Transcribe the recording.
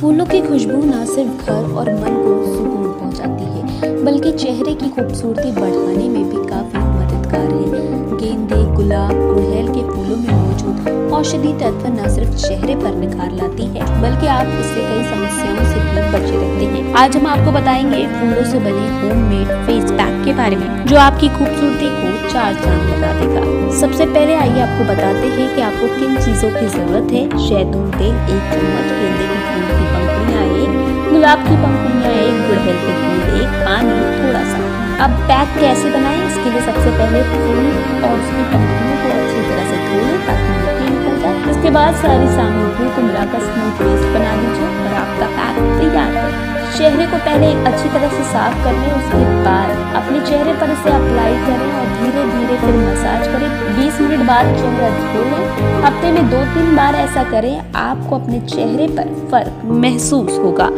फूलों की खुशबू न सिर्फ़ घर और मन को सुकून पहुंचाती है, बल्कि चेहरे की खूबसूरती बढ़ाने में भी काफ़ी मददगार है। गेंदे, गुलाब, गुड़हल के फूलों में मौजूद औषधि तत्व न सिर्फ़ चेहरे पर निखार लाती है, बल्कि आप इससे कई समस्याओं से भी बचे रहते हैं। आज हम आपको बताएँगे फूलों से बने होममेड फेस पैक के बारे में, जो आपकी खूबसूरती को चार चाँद लगा देगा। सबसे पहले आइए आपको बताते हैं कि आपको किन चीज़ों की ज़रूरत है। शहतूत तेल एक चम्मच गेंदे फूल की पंखुड़ियाँ एक गुलाब की पंखुड़ियाँ एक गुड़हल के फूल एक पानी थोड़ा सा। अब पैक कैसे बनाएँ? इसके लिए सबसे पहले फूल और उसकी पंखुड़ियों को अच्छी तरह से धो लें, ताकि मिट्टी निकल जाए। इसके बाद सारी सामग्री को मिलाकर स्मूथ पेस्ट बना दीजिए और आपका पैक तैयार है। चेहरे को पहले अच्छी तरह से साफ़ कर लें, उसके बाद अपने चेहरे पर इसे अप्लाई करें और धीरे धीरे फिर मसाज करें। 20 मिनट बाद चेहरा धो लें हफ़्ते में दो तीन बार ऐसा करें, आपको अपने चेहरे पर फ़र्क महसूस होगा।